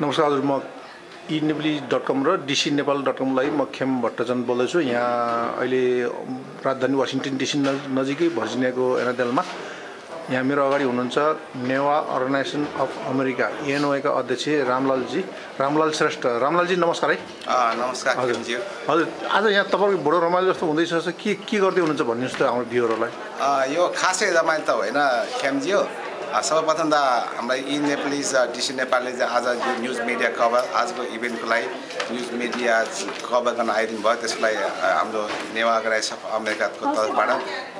नमस्कार हजुर म इ नेप्ली डट कम र डिसी नेपाल डट कमलाई म खेम भट्टचन्द बोल्दैछु। यहाँ अहिले राजधानी वासिङटन डिसी नजिकै भर्जिनियाको एनाडेलमा यहाँ मेरो अगाडि हुनुहुन्छ नेवा अर्गनाइजेसन अफ अमेरिका एनओएका अध्यक्ष रामलालजी। रामलाल श्रेष्ठ। रामलालजी नमस्कार है। नमस्कार हजुर। हजुर आज यहाँ तपाईँको बडो रमाइलो जस्तो हुँदैछ के के गर्दै हुनुहुन्छ भन्नुहोस् त हाम्रो भ्युहरूलाई यो खासै रमाइलो त होइन खेमज्यू अँ, सर्वप्रथम त हामीलाई इ नेपालिज डिसी नेपालले आज यो न्युज मिडिया कभर आजको इभेन्टको लागि न्युज मिडिया कभर गर्न आइदिनु भयो। त्यसको लागि हाम्रो नेवा अर्गनाइजेसन अफ अमेरिकाको तर्फबाट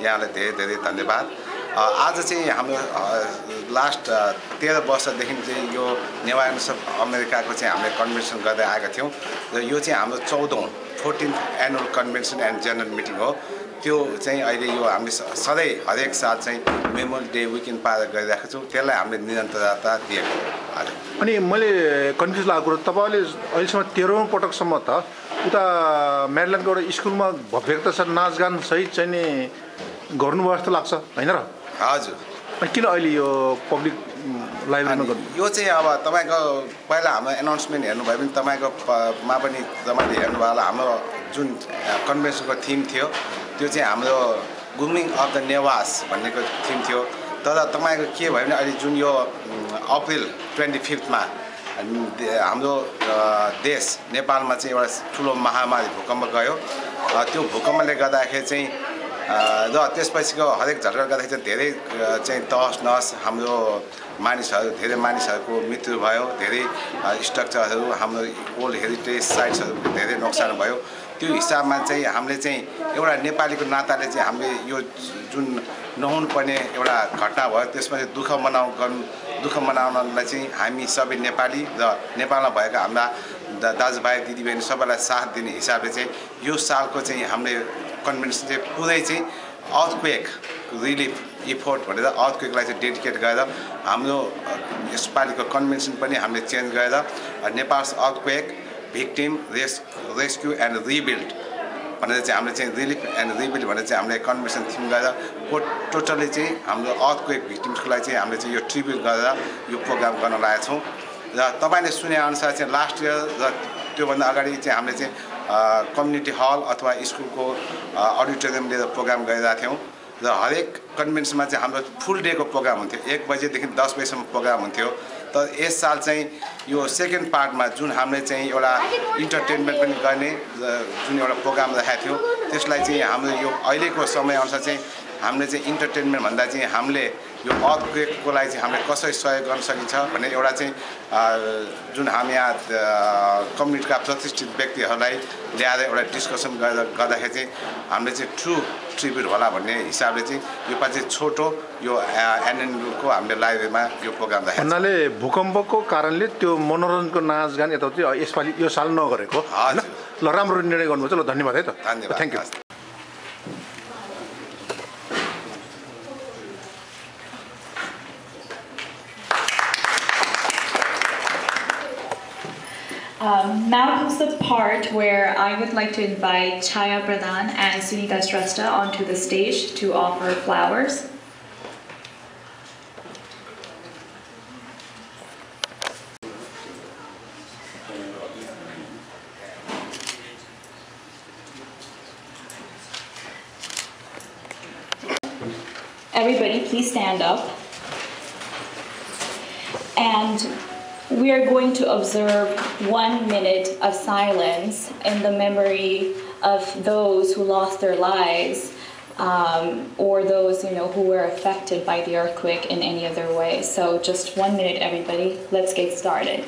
यहाँलाई धेरै धेरै धन्यवाद। आज चाहिँ हाम्रो लास्ट तेह्र वर्षदेखि चाहिँ यो नेवा अर्गनाइजेसन अफ अमेरिकाको चाहिँ हामीले कन्भेन्सन गर्दै आएका थियौँ। र यो चाहिँ हाम्रो चौधौँ fourteenth annual convention and general meeting हो। त्यो चाहिँ अहिले यो हामीले सधैँ हरेक साल चाहिँ मेमोरियल डे विकेन्ड पार गरिरहेको छौँ। त्यसलाई हामीले निरन्तरता दिएको हजुर अनि मैले कन्फ्युज लागेको कुरो तपाईँले अहिलेसम्म तेह्रौँ पटकसम्म त उता म्यारिल्यान्डको एउटा स्कुलमा भव्यता छ नाचगान सहित चाहिँ नि गर्नुभयो जस्तो लाग्छ होइन र? हजुर। अनि किन अहिले यो पब्लिक लाइब्रेरीमा गर्नु यो चाहिँ अब तपाईँको पहिला हाम्रो एनाउन्समेन्ट हेर्नुभयो भने तपाईँको प- मा पनि तपाईँले हेर्नुभयो होला हाम्रो जुन कन्भेन्सनको थिम थियो। त्यो चाहिँ हाम्रो गुमिङ अफ द नेवास भन्नेको थिम थियो। तर तपाईँको के भयो भने अहिले जुन यो अप्रिल ट्वेन्टी फिफ्थमा हाम्रो देश नेपालमा चाहिँ एउटा ठुलो महामारी भूकम्प गयो। त्यो भूकम्पले गर्दाखेरि चाहिँ र त्यसपछिको हरेक झट्का गर्दाखेरि चाहिँ धेरै चाहिँ तहस नहस हाम्रो मानिसहरू धेरै मानिसहरूको मृत्यु भयो धेरै स्ट्रक्चरहरू हाम्रो ओल्ड हेरिटेज साइट्सहरूको धेरै नोक्सान भयो। त्यो हिसाबमा चाहिँ हामीले चाहिँ एउटा नेपालीको नाताले चाहिँ हामीले यो जुन नहुनुपर्ने एउटा घटना भयो त्यसमा चाहिँ दुःख मनाउ गर्नु दुःख मनाउनलाई चाहिँ हामी सबै नेपाली र नेपालमा भएका हाम्रा दा दाजुभाइ दिदीबहिनी सबैलाई साथ दिने हिसाबले चाहिँ यो सालको चाहिँ हामीले कन्भेन्सन चाहिँ पुरै चाहिँ अर्थक्वेक रिलिफ इफोर्ट भनेर अर्थक्वेकलाई चाहिँ डेडिकेट गरेर हाम्रो यसपालिको कन्भेन्सन पनि हामीले चेन्ज गरेर Nepal earthquake victim race rescue and rebuild भनेर चाहिँ हामीले चाहिँ रिलिफ एन्ड रिबिल्ड भनेर चाहिँ हामीले कन्भेन्सन थिम गरेर को टोटल्ली चाहिँ हाम्रो अर्थक्वेक भिक्टिम्सको लागि चाहिँ हामीले चाहिँ यो ट्रिब्युट गरेर यो प्रोग्राम गर्न लागेका छौँ। र तपाईँले सुनेअनुसार चाहिँ लास्ट इयर र त्योभन्दा अगाडि चाहिँ हामीले चाहिँ कम्युनिटी हल अथवा स्कुलको अडिटोरियम लिएर प्रोग्राम गरिरहेका थियौँ। र हरेक कन्भेन्सनमा चाहिँ हाम्रो फुल डेको प्रोग्राम हुन्थ्यो। एक बजेदेखि दस बजीसम्म प्रोग्राम हुन्थ्यो। तर यस साल चाहिँ यो सेकेन्ड पार्टमा जुन हामीले चाहिँ एउटा इन्टरटेनमेन्ट पनि गर्ने जुन एउटा प्रोग्राम राखेको थियो त्यसलाई चाहिँ हाम्रो यो अहिलेको समयअनुसार चाहिँ हामीले चाहिँ इन्टरटेनमेन्ट भन्दा चाहिँ हामीले यो अर्थक्वेकको लागि चाहिँ हामीले कसरी सहयोग गर्न सकिन्छ भन्ने एउटा चाहिँ जुन हामी यहाँ कम्युनिटीका प्रतिष्ठित व्यक्तिहरूलाई ल्याएर एउटा डिस्कसन गरेर गर्दाखेरि चाहिँ हामीले चाहिँ ट्रु ट्रिब्युट होला भन्ने हिसाबले चाहिँ यो पालि चाहिँ छोटो यो एनएनयुको हामीले लाइब्रेरीमा यो प्रोग्राम राखेको भन्नाले भूकम्पको कारणले त्यो मनोरञ्जनको नाचगान यताउति यसपालि यो साल नगरेको। ल राम्रो निर्णय गर्नुभएको छ ल धन्यवाद है त। धन्यवाद। Thank you now comes the part where I would like to invite Chaya Pradhan and Sunita Shrestha onto the stage to offer flowers. Everybody, please stand up. And we are going to observe one minute of silence in the memory of those who lost their lives um, or those you know who were affected by the earthquake in any other way. So just one minute, everybody. Let's get started.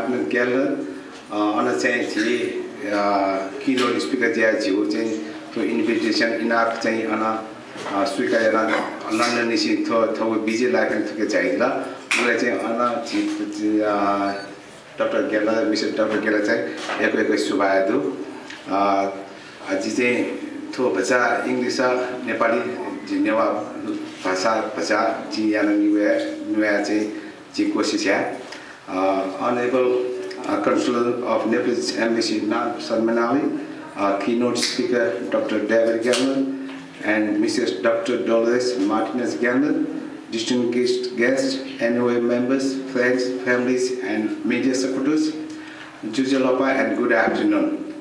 Martin Geller ana चाहिँ थिए किनोट speaker ज्या झिउ चाहिँ त्यो invitation enough चाहिँ अन स्वीकारेर London निसी थो थो busy life थुके चाहिला मलाई चाहिँ अन डक्टर गेला मिसेस डक्टर गेला चाहिँ एक एक सुभायदु जी चाहिँ थो भाषा इङ्ग्लिस नेपाली नेवा भाषा भाषा जी याना निवे निवे चाहिँ जी कोसिस है Uh, Honorable uh, Consul of Nepal's Embassy Nag Sarmanali, keynote speaker Dr. David Gamble, and Mrs. Dr. Dolores Martinez Gamble, distinguished guests, NOA members, friends, families, and media supporters, Jujalopa, and good afternoon.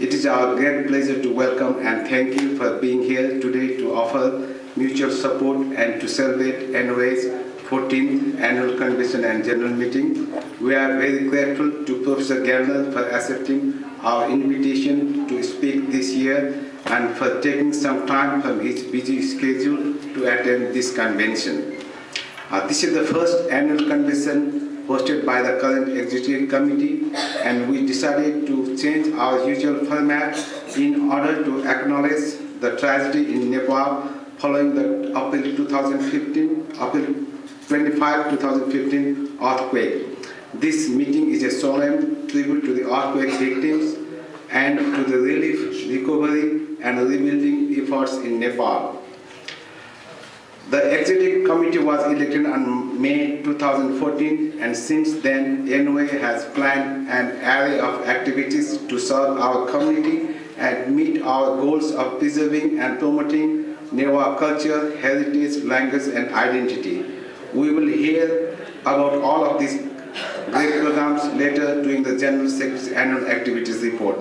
It is our great pleasure to welcome and thank you for being here today to offer mutual support and to celebrate NOA's 14th Annual Convention and General Meeting. We are very grateful to Professor Gellner for accepting our invitation to speak this year and for taking some time from his busy schedule to attend this convention. Uh, this is the first annual convention hosted by the current executive committee and we decided to change our usual format in order to acknowledge the tragedy in Nepal following the April 2015, April 25, 2015 earthquake. This meeting is a solemn tribute to the earthquake victims and to the relief, recovery, and rebuilding efforts in Nepal. The executive committee was elected on May 2014 and since then NOA has planned an array of activities to serve our community and meet our goals of preserving and promoting Newa culture, heritage, language and identity. We will hear about all of these great programs later during the General Secretary's annual activities report.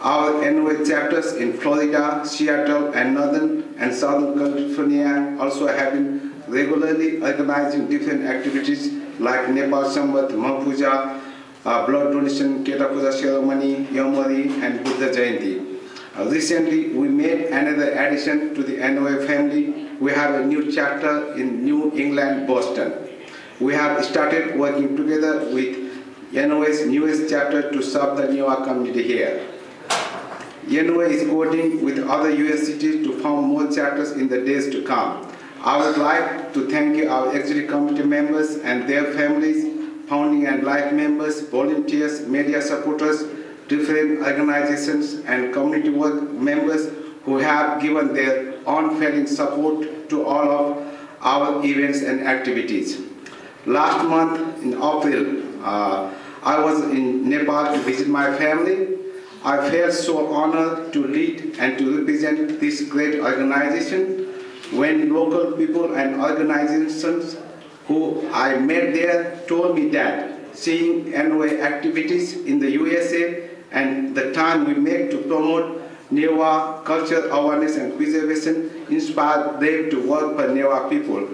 Our NOA chapters in Florida, Seattle, and Northern and Southern California also have been regularly organizing different activities like Nepal Sambat, Mapuja, uh, blood donation, Keta Puja ceremony, Yomari, and Buddha Jayanti. Uh, recently, we made another addition to the NOA family. We have a new chapter in New England, Boston. We have started working together with NOA's newest chapter to serve the Newa community here. NOA is working with other US cities to form more chapters in the days to come. I would like to thank our executive committee members and their families, founding and life members, volunteers, media supporters, different organizations, and community work members who have given their unfailing support to all of our events and activities. Last month in April, uh, I was in Nepal to visit my family. I felt so honored to lead and to represent this great organization when local people and organizations who I met there told me that seeing NOA activities in the USA and the time we make to promote Newa culture awareness and preservation inspired them to work for Newa people.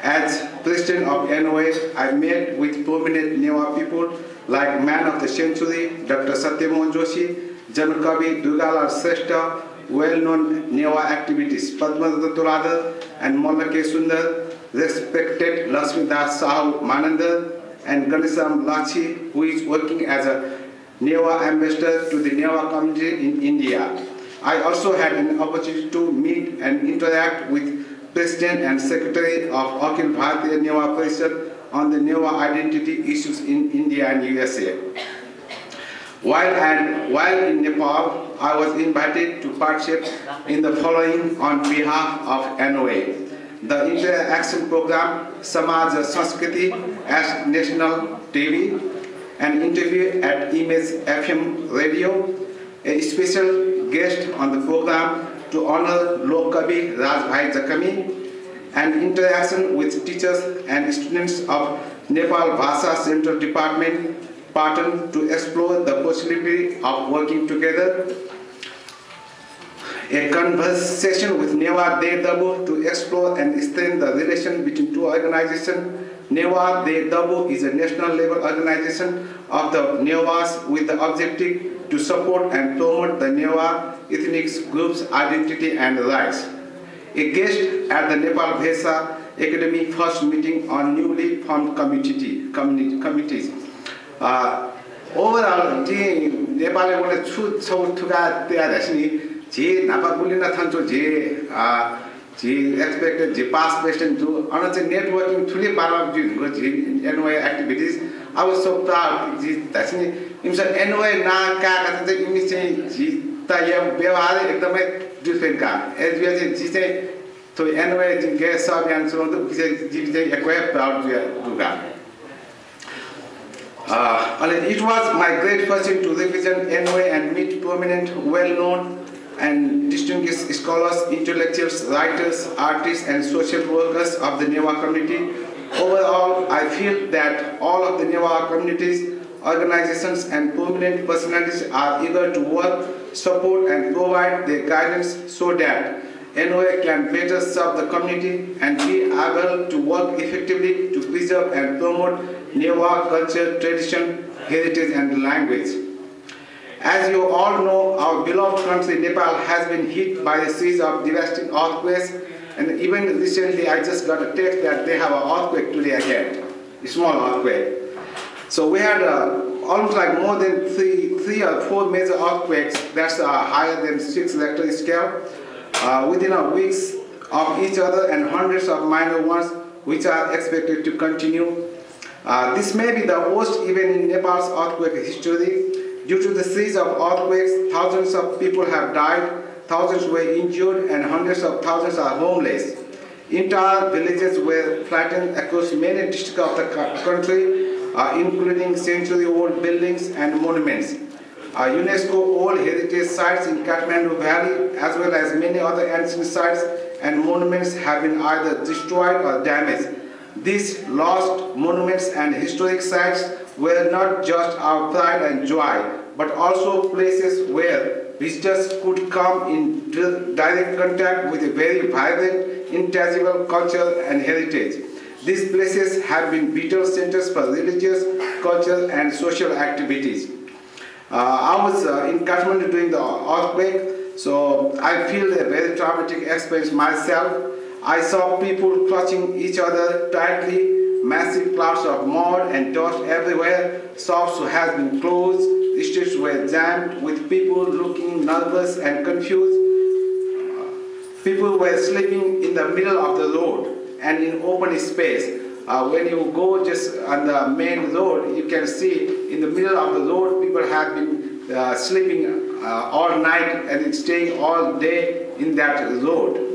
As president of NOA, I met with prominent Newa people like man of the century, Dr. Satyamohan Joshi, Janakavi Durgalal Shrestha, well-known Newa activities, Padma Tuladhar and Malla K. Sundar, respected Lakshmi Das Sahu Manandhar, and Ganesham Lachi, who is working as a Newa ambassador to the Newa community in India. I also had an opportunity to meet and interact with President and Secretary of Akhil Bharatiya Newa Parishad on the Newa identity issues in India and USA. While, and, while in Nepal, I was invited to participate in the following on behalf of NOA. The Inter-Action Program Samaj Sanskriti as National TV, an interview at Image FM Radio, a special guest on the program to honor Lokabi Rajbhai Jakami, and interaction with teachers and students of Nepal Bhasa Central Department, Patan to explore the possibility of working together. A conversation with Newa De Dabu to explore and strengthen the relation between two organizations. NEWA Davo is a national level organization of the NEWAs with the objective to support and promote the NEWA ethnic group's identity and rights. A guest at the Nepal Bhasa Academy first meeting on newly formed community, community committees. Uh, overall, the Nepal is a thugga tya dasni, je napa bulina thancho je झी expected जु अन चाहिँ networking ठुलै बाटोमा जुन झि envy activities अब सबद् envy नका व्यवहार एकदमै डिफेक्ट काम एनवे जुन ग्यास छ अभियान अनि it was my great person टुन anyway and mid permanent well known and distinguished scholars, intellectuals, writers, artists, and social workers of the Newa community. Overall, I feel that all of the Newa communities, organizations, and prominent personalities are eager to work, support, and provide their guidance so that NOA can better serve the community and be able to work effectively to preserve and promote Newa culture, tradition, heritage, and language. As you all know, our beloved country, Nepal, has been hit by a series of devastating earthquakes. And even recently, I just got a text that they have an earthquake today again, a small earthquake. So we had uh, almost like more than three, three or four major earthquakes. That's uh, higher than six Richter scale. Uh, within a weeks of each other and hundreds of minor ones, which are expected to continue. Uh, this may be the worst event in Nepal's earthquake history, Due to the series of earthquakes, thousands of people have died, thousands were injured, and hundreds of thousands are homeless. Entire villages were flattened across many districts of the country, uh, including century-old buildings and monuments. Uh, UNESCO World Heritage Sites in Kathmandu Valley, as well as many other ancient sites and monuments have been either destroyed or damaged. These lost monuments and historic sites were not just our pride and joy, but also places where visitors could come in direct contact with a very vibrant, intangible culture and heritage. These places have been vital centers for religious, cultural, and social activities. Uh, I was uh, in Kathmandu during the earthquake, so I feel a very traumatic experience myself. I saw people clutching each other tightly massive clouds of mud and dust everywhere. Shops have been closed. The streets were jammed with people looking nervous and confused. People were sleeping in the middle of the road and in open space. Uh, when you go just on the main road, you can see in the middle of the road, people have been uh, sleeping uh, all night and staying all day in that road.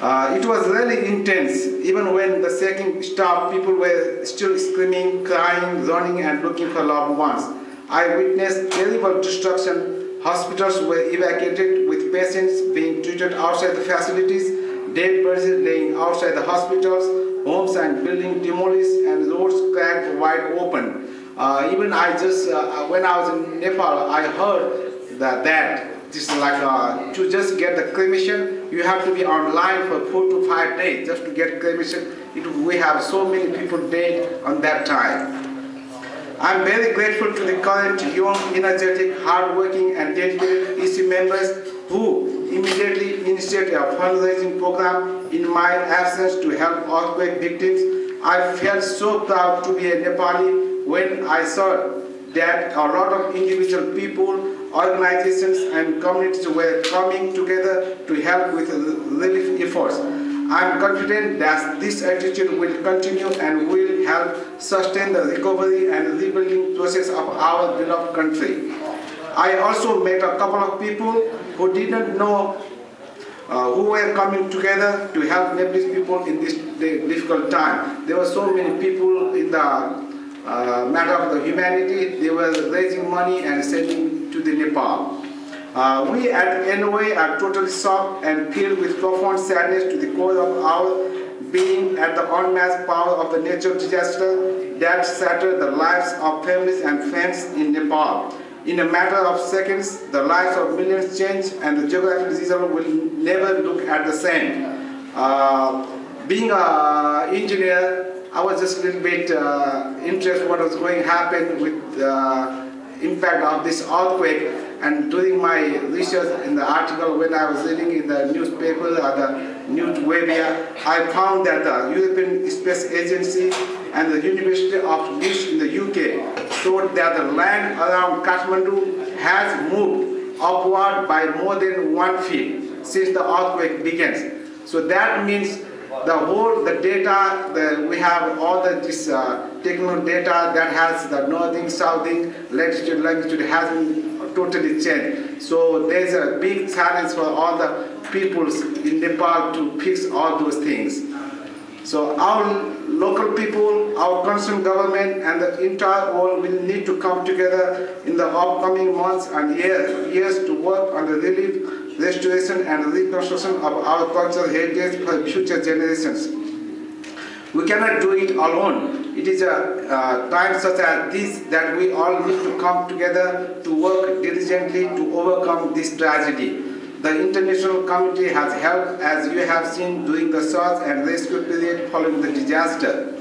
Uh, it was really intense. Even when the shaking stopped, people were still screaming, crying, running, and looking for loved ones. I witnessed terrible destruction. Hospitals were evacuated with patients being treated outside the facilities, dead bodies laying outside the hospitals, homes and buildings demolished, and roads cracked wide open. Uh, even I just, uh, when I was in Nepal, I heard that, that just like uh, to just get the cremation, you have to be online for four to five days just to get cremation. It, we have so many people dead on that time. I'm very grateful to the current young, energetic, hardworking, and dedicated EC members who immediately initiated a fundraising program in my absence to help earthquake victims. I felt so proud to be a Nepali when I saw that a lot of individual people organizations and communities were coming together to help with relief efforts. I am confident that this attitude will continue and will help sustain the recovery and rebuilding process of our beloved country. I also met a couple of people who didn't know uh, who were coming together to help Nepalese people in this difficult time. There were so many people in the uh, matter of the humanity. They were raising money and sending to the Nepal. Uh, we at NOA are totally shocked and filled with profound sadness to the core of our being at the unmatched power of the natural disaster that shattered the lives of families and friends in Nepal. In a matter of seconds, the lives of millions changed and the geographic region will never look at the same. Uh, being an engineer, I was just a little bit uh, interested what was going to happen with the impact of this earthquake. And doing my research in the article when I was reading in the newspaper or the news media, I found that the European Space Agency and the University of Leeds in the UK showed that the land around Kathmandu has moved upward by more than one feet since the earthquake begins. So that means the whole the data the, we have all the this uh, techno data that has the northing, southing, latitude, longitude has totally changed. So there's a big challenge for all the peoples in Nepal to fix all those things. So our local people, our concerned government, and the entire world will need to come together in the upcoming months and year, years to work on the relief, restoration, and reconstruction of our cultural heritage for future generations. We cannot do it alone. It is a uh, time such as this that we all need to come together to work diligently to overcome this tragedy. The international community has helped, as you have seen, during the search and rescue period following the disaster.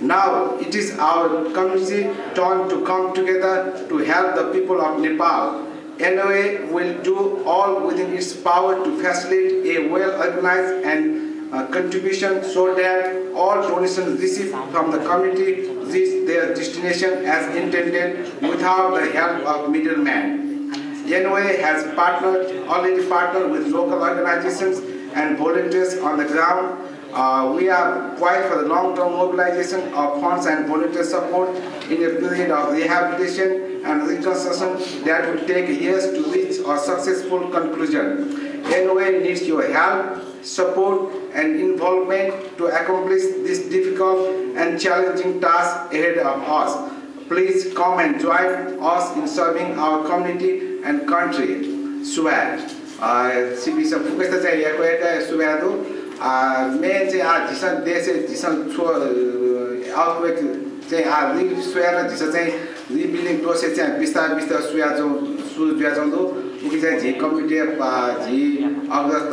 Now it is our community turn to come together to help the people of Nepal. NOA will do all within its power to facilitate a well-organized and uh, contribution so that all donations received from the community reach their destination as intended without the help of middlemen. NOA has partnered, already partnered with local organizations and volunteers on the ground. Uh, we are poised for the long-term mobilization of funds and volunteer support in a period of rehabilitation and reconstruction that will take years to reach a successful conclusion. NOA needs your help, support, and involvement to accomplish this difficult and challenging task ahead of us. Please come and join us in serving our community and country. Swear. Uh, si bisa bukas saya ya. सुब्यादो मेन चाहिँ आ झिसन देश झिसन छो outbreak चाहिँ आ रि सुया झिस चाहिँ रिबिल्डिङ प्रोसेस चाहिँ बिस्तार बिस्तार सुया जाउँ सु जुया जाउँदो उकि चाहिँ झि कम्प्युटर झि अगस्त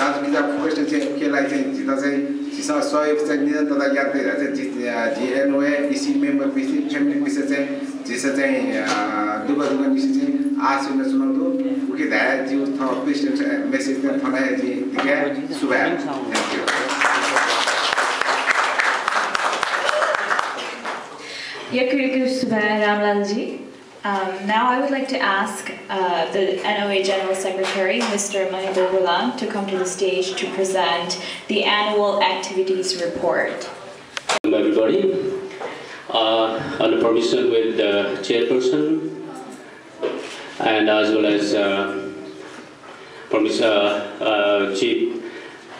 राजु गिजा फुकस्ट चाहिँ केलाई चाहिँ झिता चाहिँ झिसँग सहयोग चाहिँ निरन्तरता याद चाहिँ झि एनओए इसी मेम्बर पिसी फ्यामिली विषय चाहिँ झिस चाहिँ दुःख दुःख विषय चाहिँ आज सुन्न सुनाउँदो उकि धाया जिउ थ प्रेसिडेन्ट मेसेज चाहिँ थनाया जी दिया सुबह thank you Yakuriku Subha Ramlanji. Um, now I would like to ask uh, the NOA General Secretary, Mr. Mahinder Gulam, to come to the stage to present the annual activities report. everybody. uh, under permission with the chairperson and as well as uh, permission, uh, uh, chief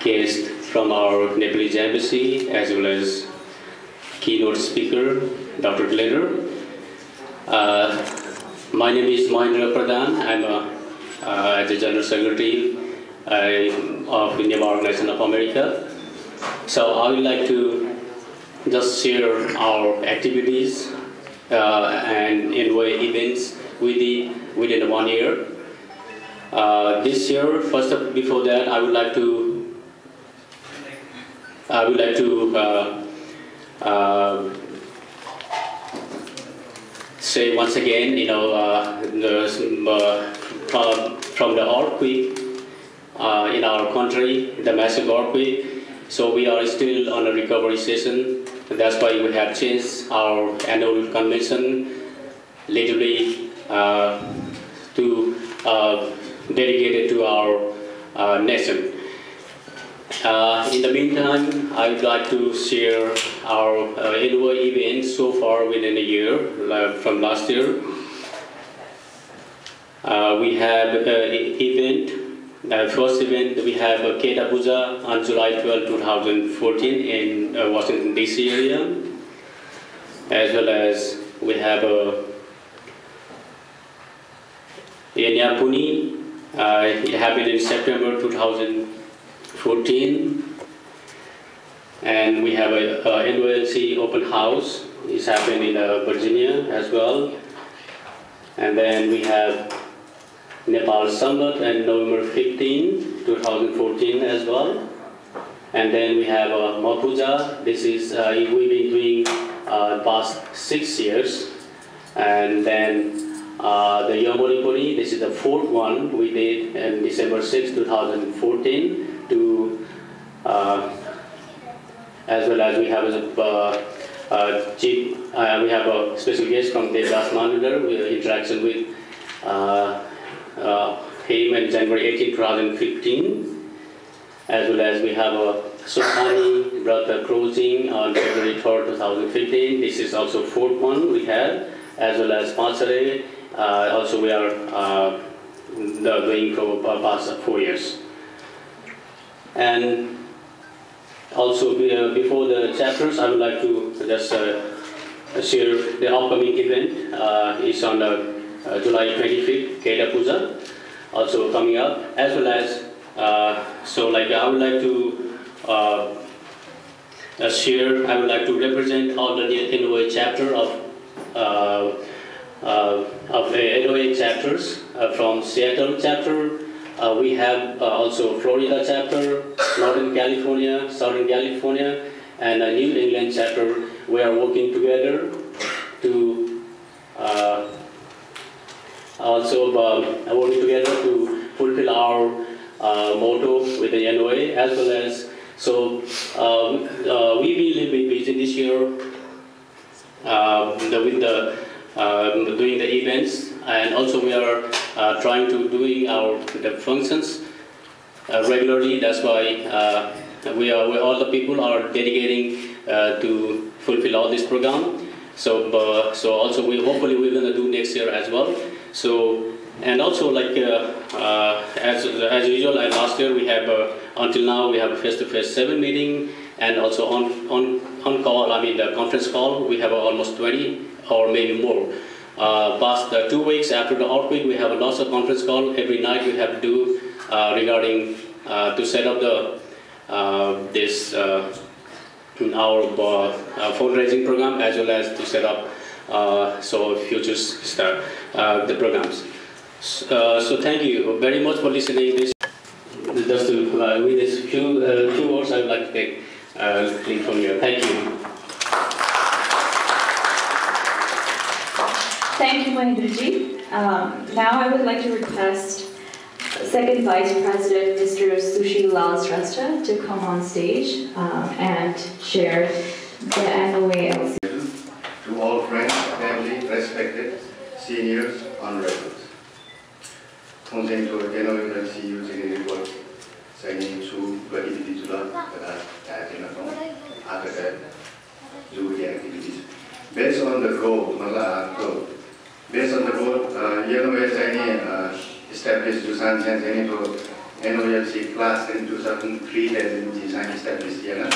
guest from our Nepalese embassy as well as keynote speaker, Dr. Glitter. Uh, my name is Mahendra Pradhan. I'm a, uh, as a General Secretary uh, of Indian Organization of America. So I would like to just share our activities uh, and way events within within one year. Uh, this year, first of, before that, I would like to I would like to uh, uh, say once again, you know, uh, the, uh, from, from the earthquake in our country, the massive earthquake. So we are still on a recovery session. And that's why we have changed our annual convention literally uh, to uh, dedicated to our uh, nation. Uh, in the meantime, I would like to share our uh, annual events so far within a year uh, from last year. Uh, we have uh, e- event, uh, first event we have uh, Keta Puja on July 12, 2014 in uh, Washington DC area, as well as we have a in Yapuni. Uh, it happened in September 2014. And we have a, a NOLC open house. It's happened in uh, Virginia as well. And then we have Nepal Sambat and November 15, 2014 as well. And then we have uh, Mapuja. This is uh, we've been doing uh, past six years. And then uh, the Yomoripuri, this is the fourth one we did in December 6, 2014 to uh, as well as we have a uh, uh, chief, uh, we have a special guest from Devdas Manudar, we interaction with uh, him in January 18, 2015. as well as we have a Sultani Brother closing on February 3rd, 2015. This is also fourth one we have, as well as Pansare. Uh, also, we are uh, doing for the past four years. And also, uh, before the chapters, I would like to just uh, share the upcoming event. Uh, is on uh, uh, July 25th, Keda Puja, also coming up, as well as uh, so like I would like to uh, uh, share. I would like to represent all the NOA chapter of uh, uh, of NOA chapters from Seattle chapter. We have also Florida chapter, Northern California, Southern California, and a New England chapter. We are working together to uh, also uh, working together to fulfill our uh, motto with the NOA as well as so um, uh, we will bit busy this year the, with the um, doing the events and also we are uh, trying to doing our the functions regularly. That's why we are all the people are dedicating uh, to fulfill all this program. So uh, so also we hopefully we're gonna do next year as well. So and also like uh, uh, as as usual last year we have uh, until now we have a face-to-face seven meeting and also on on on call I mean the conference call we have almost 20 or maybe more. Uh, past uh, two weeks after the outbreak, we have lots of conference call every night. We have to do uh, regarding uh, to set up the this our fundraising program as well as to set up so futures start uh, the programs. S- Uh, so thank you very much for listening. This just to uh, with this few uh, few words, I would like to take uh, from you. Thank you. Thank you, Mahindraji. Um, now I would like to request Second Vice President Mr. Sushi Lal Shrestha to come on stage um, and share the NOALC. to all friends, family, respected seniors on record. Consent to attend emergency use in report signing to bagi dititular pada kajian atau ada juga activities. Based on the goal, malah so Based on the goal, uh, yang wes ini uh, established Dusan Sen ini to NOLC class in 2003 dan design established ya?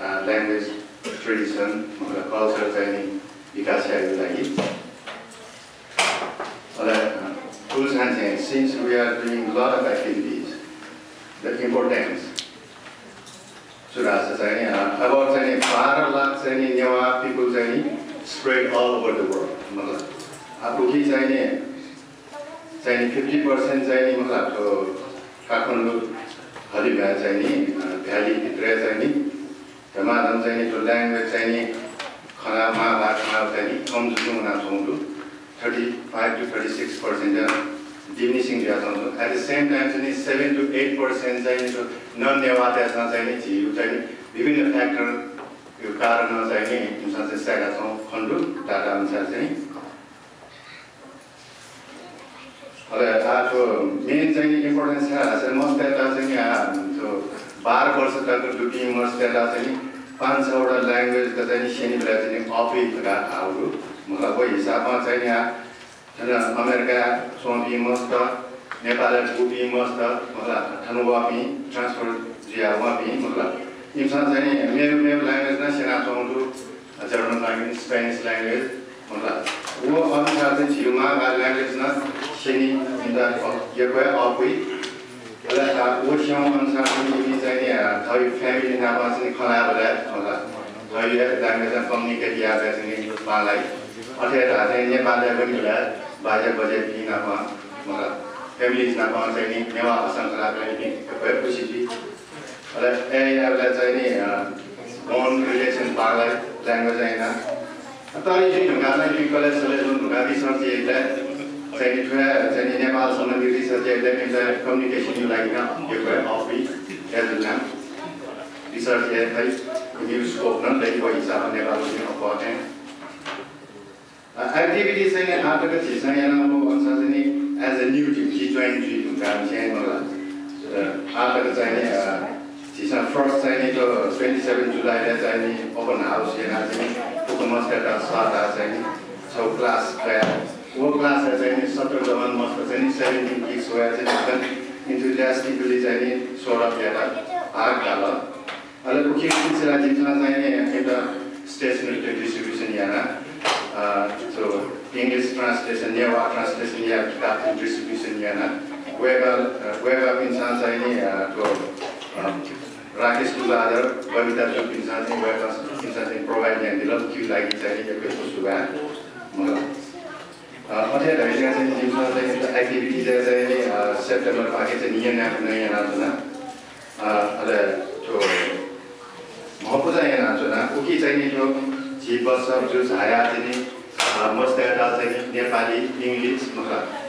Uh, language, tradition, malah culture ini like it. tools and things. Since we are doing a lot of activities, the importance. Surasa Saini, about any far a lot new Nyawa, people Saini, spread all over the world. Apuki Saini, Saini, 50% Saini, Mala, so, Kakundu, Hadiba Saini, Dali, Pitre Saini, Tamadam Saini, to language Saini, Kana, Ma, Bat, Ma, Saini, Tom, Sumana, Sumu, 35 to 36 percent diminishing ज्यादा हुन्छ at the same time चाहिँ नि seven to eight percent चाहिँ त्यो नन्यवादमा चाहिँ नि विभिन्न factor यो कारणमा चाहिँ नि जुन चाहिँ स्याएका छौँ। खण्डु डाटा अनुसार चाहिँ। अब आजको मेन चाहिँ इम्पोर्टेन्स छ। मस्ट डाटा चाहिँ त्यो बाह्र वर्ष तलको डुटी मस्ट डाटा चाहिँ पाँच छवटा ल्याङ्ग्वेजको चाहिँ सेनिब्रा चाहिँ अपिका ठाउँहरू मलाई कोही हिसाबमा चाहिँ यहाँ अमेरिका सोपी मस्त नेपाल गुपी मस्त मतलब पनि ट्रान्सफर जिया वापी मतलब इम्सा चाहिँ मेरो मेरो ल्याङ्ग्वेज नै सेना चाउँछु जर्मन ल्याङ्ग्वेज स्पेनिस ल्याङ्ग्वेज मतलब वो अनुसार चाहिँ छिउमा ल्याङ्ग्वेज न सेनी योकै अपुई वो स्याउ अनुसार चाहिँ चाहिँ थै फ्यामिली नामा चाहिँ खला होला। मतलब थै कम्युनिकेट या चाहिँ बालाई अठार चाहिँ नेपालले पनि होला। बाजे बजे कि नाफा मलाई फ्यामिली नाफा चाहिँ नि नेवा हसन खुसी र चाहिँ नि बन्ड रिलेसन पार्लाई ल्याङ्ग्वेज होइन तर यो ढुङ्गालाई कि कलेज सलेज ढुङ्गा रिसर्च चाहिँ नि ठुला चाहिँ नि नेपाल कम्युनिकेसनको लागि यो अफी एजुना रिसर्च एक्टलाई नै लेखेको हिसाबमा नेपालमा activities and article design on something as a new to key join to come channel. Article design is a first sign to 27 July as I open house and I think Pokemon start as I so class वो class चाहिँ नि सत्र जवान Musk चाहिँ नि seventeen kicks where चाहिँ एकदम इन्थुजियास्टिकली चाहिँ नि सोह्र प्लेयर भाग हाल अहिले उखिसिला जित्न चाहिँ एउटा स्टेसनरी डिस्ट्रिब्युसन यहाँ So English translation, newa translation ya kitab distribution ya na. Weba weba insan saya ini to Rakesh Kuladar, Babita Chup insan ini weba insan ini provide yang dalam queue lagi saya ini juga susuan. अझै हामीसँग चाहिँ जिउमा चाहिँ activity चाहिँ चाहिँ September पाके चाहिँ नियम यहाँ नयाँ नाचुना अझ त्यो महको चाहिँ यहाँ नाचुना उकी चाहिँ त्यो जीवत्सव जो झाया चाहिँ मस्ते चाहिँ नेपाली इङ्ग्लिस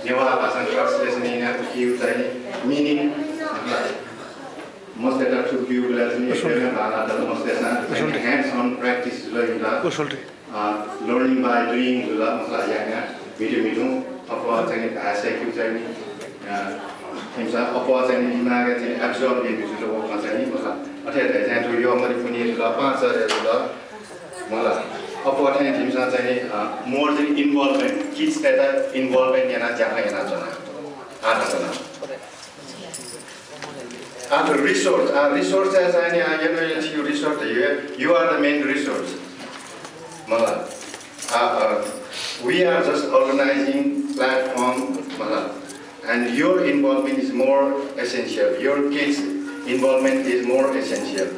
नेवार भाषा ट्रान्सलेसन यिनीहरूको क्यु चाहिँ मिनिङ मस्ते टु क्युलाई चाहिँ hands on practice learning by doing यहाँ भिडियो मिठो चाहिँ भाषा क्यु चाहिँ हुन्छ? चाहिँ मागे चाहिँ एब्जर्भ चाहिँ यो अमरी ल पाँच मलाई अथवा चाहिँ तिमीसँग चाहिँ नि मोर चाहिँ इन्भल्भमेन्ट किड्स यता इन्भल्भमेन्ट यहाँ जहाँ यहाँ छ आठ After resource, uh, resource as I know you resource you, you are the main resource. Mala. Uh, uh, we are just organizing platform, Mala. and your involvement is more essential. Your kids' involvement is more essential,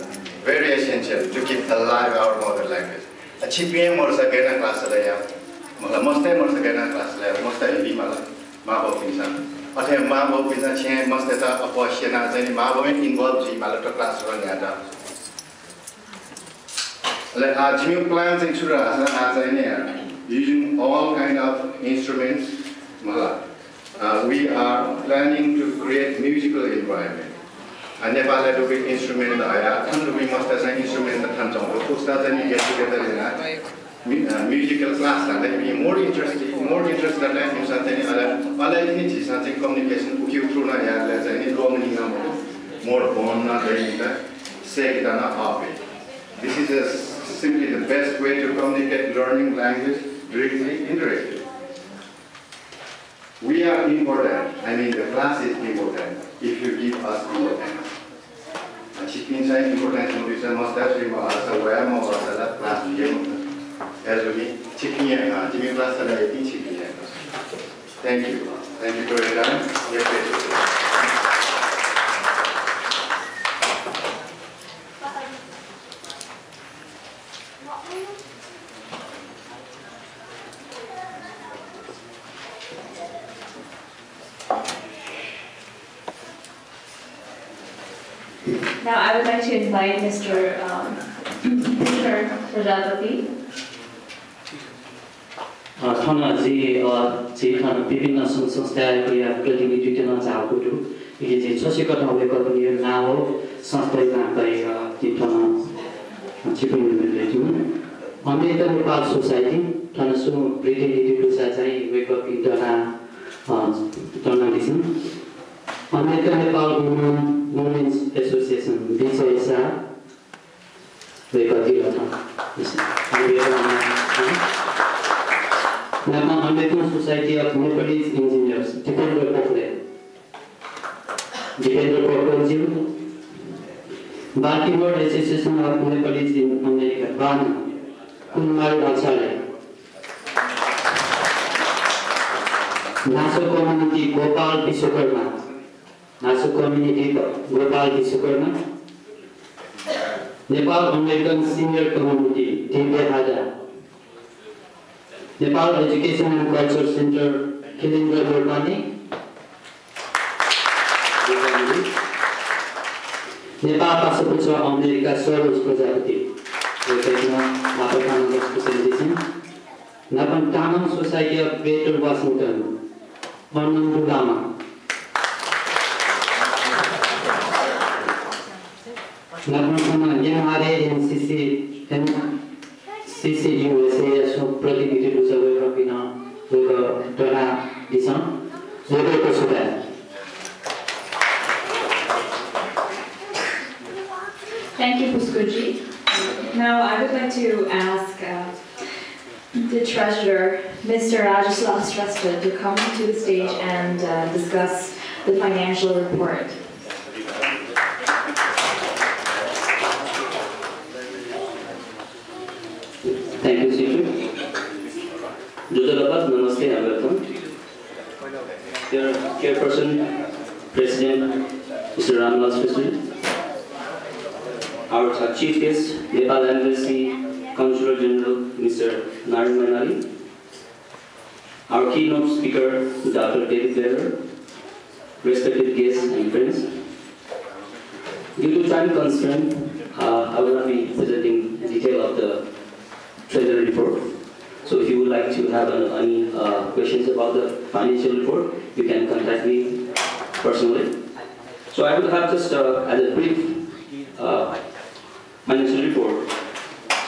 Very essential to keep alive our mother language. छिपिएँ मर्छ गेना क्लासलाई या मलाई मस्तै मर्छ गेना क्लासलाई मस्तै हेरी मलाई मा बाउ पिन्छ अथवा मा बाउ पिन्छ छे मस्तै त अपस्यना चाहिँ नि मा बाउ इन्भल्भ छि मलाई त क्लास गर्न यहाँ त Like our gym plan चाहिँ सुरु आछ आज नि using all kind of instruments मलाई uh, we are planning to create musical environment. नेपाललाई डुबी इन्स्ट्रुमेन्ट आया थान डुबी मस्त चाहिँ इन्स्ट्रुमेन्ट त थान चौँ पुस्ता चाहिँ गेट टुगेदर होइन म्युजिकल क्लास लाँदाखेरि मोर इन्ट्रेस्ट मोर इन्ट्रेस्ट गर्दा हिंसा चाहिँ अलग अलग नि झिसा चाहिँ कम्युनिकेसन उक्यो थ्रु न यारलाई चाहिँ नि रोमनी न मोर फोन न दैनिक सेक्दा न अपे This is a, simply the best way to communicate learning language directly, indirectly. We are important. I mean, the class is important if you give us importance. छिप्पिन्छ importance हुँदैछ म दाजुले मलाई गयो म गर्दा क्लास हुँदै हुन्छ दाजुले छिप्पिए तिमी क्लास त छ thank you thank you too Now, I would like to invite Mr. um, Mr. Prajapati. थाना जी जे थाना विभिन्न सङ्घ संस्थाको या प्रतिनिधित्व चाहकुटु ये जे छोसेको ठाउँले गर्नु यो नाम हो संस्थामा गए ती थाना छिपिने छु अमेरिका नेपाल सोसाइटी थाना सु प्रतिनिधित्व चाहिँ wake up इन्टरना journalism America Nepal women women's association बिचएसा wake up Nama American Society of Nepalese Engineers, Dipendra American Nepal Women Women's Association BCSA वेपतिरता Nepal American society of Nepalese engineers Dipendra Pokharel Dipendra पोखरेलज्यू Baltimore association of Nepalese in America Ban Kumar ढल्साले नासो community Gopal Vishwakarma नासु community Gopal Vishwakarma Nepal American senior community टिम्बे हाजा Nepal education and culture centre खिलिन्द्र गोर्पानी Nepal पासपुछ America Saroj Prajapati. Specialisation Tamang society of greater Washington अर्नम्बु Lama नेपालमा MRA NCC N CCUSA यसको प्रतिनिधिहरू छ गएर किन गएर डरा दिछन् गएको सुधार Thank you, Puskuji. Now, I would like to ask uh, the treasurer, Mr. Rajaslav Strasta, to come to the stage and uh, discuss the financial report. Chairperson, President, Mr. President, our Chief Guest, Nepal Embassy Consular General, Mr. Nariman our keynote speaker, Dr. David Gellner, respected guests and friends. Due to time constraint, uh, I will not be presenting detail of the treasury report. So if you would like to have uh, any uh, questions about the financial report, you can contact me personally. So I will have just uh, as a brief uh, financial report.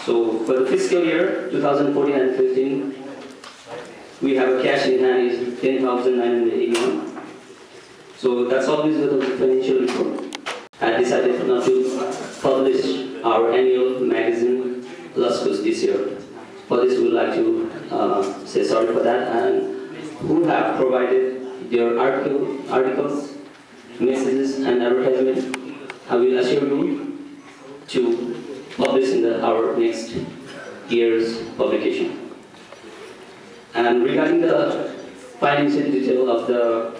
So for the fiscal year 2014 and 15, we have a cash in hand is 10,981. So that's always the financial report. I decided not to publish our annual magazine Luscus this year. For this, we would like to uh, say sorry for that and who have provided their article, articles, messages and advertisement. I will assure you to publish in the, our next year's publication. And regarding the financial detail of the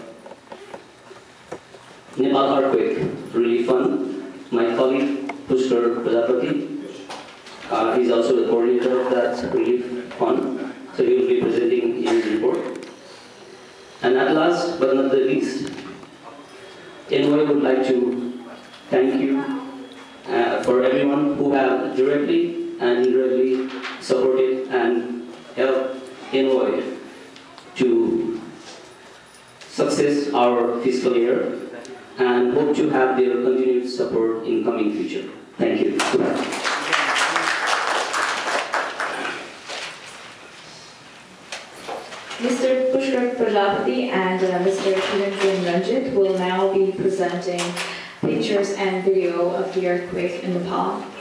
Nepal earthquake relief fund, my colleague Pushkar Prajapati, uh, he's also the coordinator of that relief fund, so he will be presenting his report. And at last but not the least, NOA would like to thank you uh, for everyone who have directly and indirectly supported and helped NOA to success our fiscal year and hope to have their continued support in coming future. Thank you. Prajapati and uh, Mr. Chirindran Ranjit will now be presenting pictures and video of the earthquake in Nepal.